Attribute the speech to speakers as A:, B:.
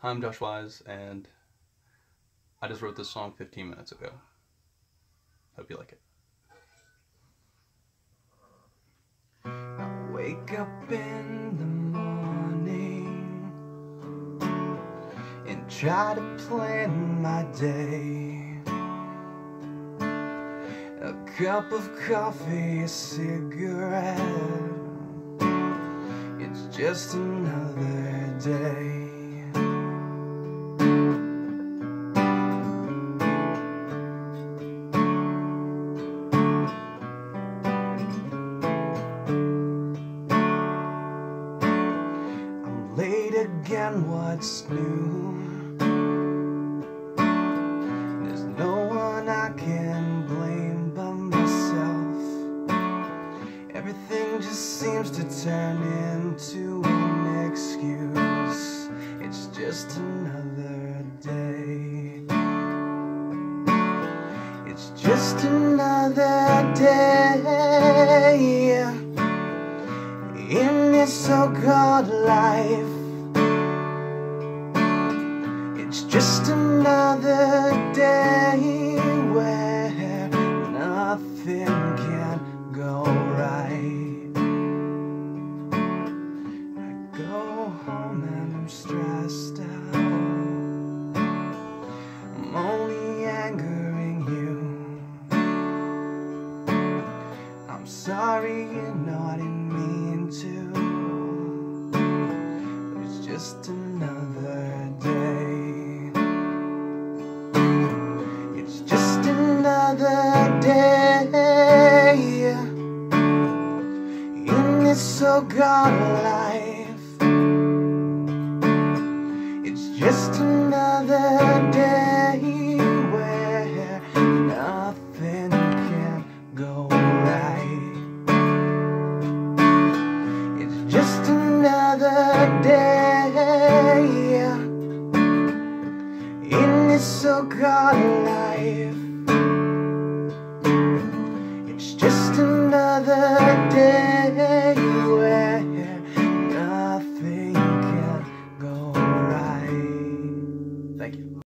A: Hi, I'm Josh Wise, and I just wrote this song 15 minutes ago. Hope you like it.
B: I wake up in the morning and try to plan my day. A cup of coffee, a cigarette. It's just another late again, what's new? There's no one I can blame but myself. Everything just seems to turn into an excuse. It's just another day. It's just another day in this so-called life. It's just another day where nothing can go right. I go home and I'm stressed out. I'm only angering you. I'm sorry, you know I in so-called life. It's just another day where nothing can go right. It's just another day in this so-called life.